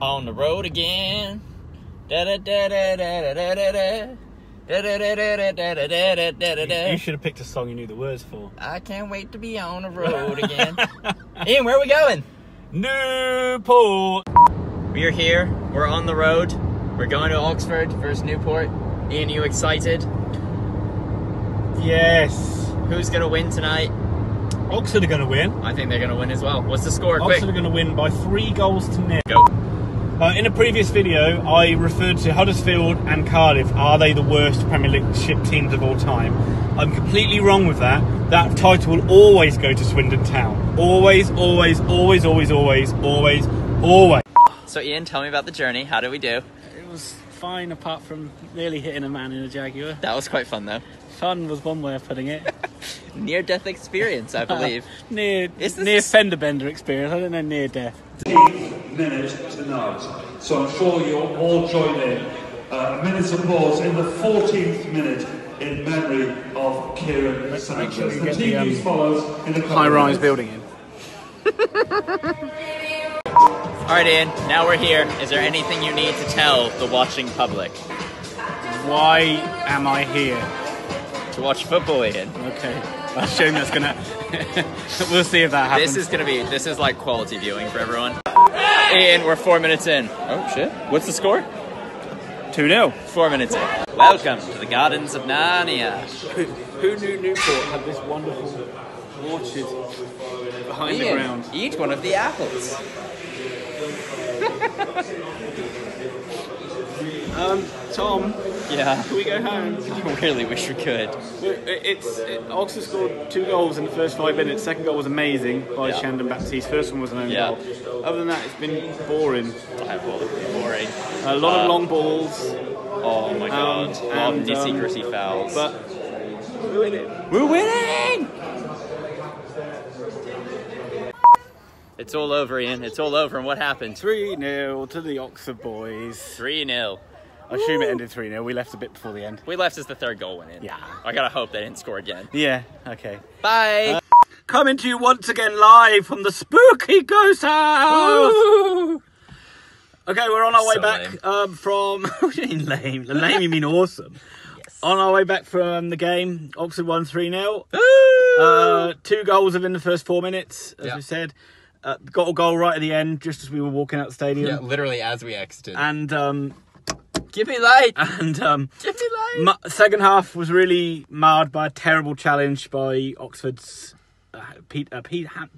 on the road again. Da da da da da da da da. Da. You should have picked a song you knew the words for. I can't wait to be on the road again. Ian, where are we going? Newport. We are here. We're on the road. We're going to Oxford versus Newport. Ian, you excited? Yes. Who's gonna win tonight? Oxford are going to win. I think they're gonna win as well. What's the score? Oxford Quick, are going to win by three goals to nil. go. Uh, in a previous video, I referred to Huddersfield and Cardiff. Are they the worst Premier League teams of all time? I'm completely wrong with that. That title will always go to Swindon Town. Always, always, always, always, always, always, always. So Ian, tell me about the journey. How did we do? It was fine apart from nearly hitting a man in a Jaguar. That was quite fun though. Fun was one way of putting it. Near death experience, I believe. near Is near a- fender bender experience. I don't know near death. Minute tonight. So I'm sure you'll all join in. Uh, a minute's applause in the 14th minute in memory of Kieran Sanchez. sure the team the, um, news follows in the High rise building in. All right, Ian. Now we're here. Is there anything you need to tell the watching public Why am I here? to watch football, Ian? Okay, I assume that's gonna. we'll see if that happens. This is gonna be. This is like quality viewing for everyone. Ian, we're four minutes in. Oh shit! What's the score? two 0 Four minutes in. Welcome to the Gardens of Narnia. Who knew Newport had this wonderful orchard behind the Ian, ground? eat one of the apples. Um, Tom, Yeah. can we go home? I really wish we could. It's it, Oxford scored two goals in the first five minutes. Second goal was amazing by Yeah. Shandon Baptiste. First one was an own Yeah. goal. Other than that, it's been boring. I. Boring. A lot Uh, of long balls, Oh my god. Um, Lot of and, um, secrecy fouls. but we're in it. We're winning! It's all over, Ian. It's all over. And what happened? 3 0 to the Oxford boys. 3 0. I assume it ended 3 0. We left a bit before the end. We left as the third goal went in. Yeah. I gotta hope they didn't score again. Yeah, okay. Bye! Coming to you once again live from the spooky ghost house. Okay, we're on our way back um, from. what do you mean lame? Lame, you mean awesome. Yes. On our way back from the game, Oxford won 3 0. Uh, two goals within the first four minutes, as Yeah. we said. Uh, got a goal right at the end, just as we were walking out the stadium. yeah, literally as we exited. And um, Give me light! and um, Give me light! Ma- second half was really marred by a terrible challenge by Oxford's uh, Pete. Uh, Pete, Han-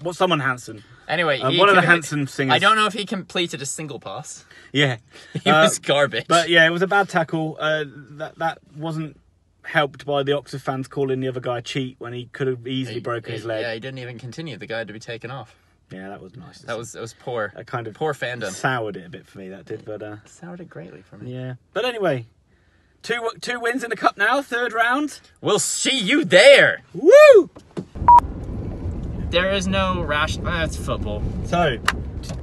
what's someone Hansen? Anyway, Uh, one of the Hanson singers. I don't know if he completed a single pass. Yeah, He Uh, was garbage. But yeah, it was a bad tackle. Uh, that that wasn't helped by the Oxford fans calling the other guy cheat when he could have easily broken his leg. Yeah, he didn't even continue. The guy had to be taken off. Yeah, that was nice. That was that was poor. that kind of poor fandom. soured it a bit for me. That did, but uh, Soured it greatly for me. yeah. But anyway, two two wins in the cup now, third round. We'll see you there. Woo! There is no rash. Uh, it's football. So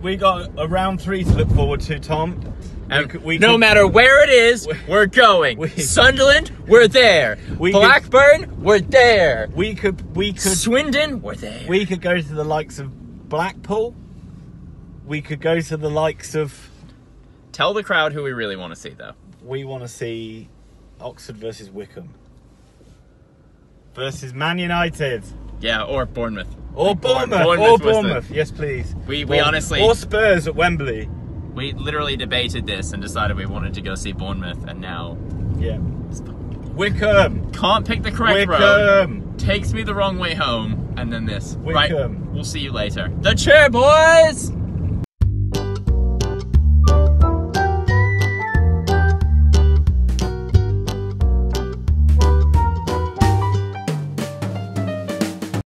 we got a round three to look forward to, Tom. And We we no could- matter where it is, we're going. we- Sunderland, we're there. We could- Blackburn, we're there. We could we could Swindon, we're there. we could go to the likes of Blackpool. We could go to the likes of. Tell the crowd who we really want to see, though. We want to see Oxford versus Wycombe versus Man United Yeah, or Bournemouth. or Bournemouth, Bournemouth or was the- Bournemouth. Yes, please. We- we Or- honestly- or Spurs at Wembley. We literally debated this and decided we wanted to go see Bournemouth, and now Yeah. Wycombe. can't pick the correct road. Wycombe. Takes me the wrong way home, and then this. Right, Wycombe. we'll see you later. The chair, boys.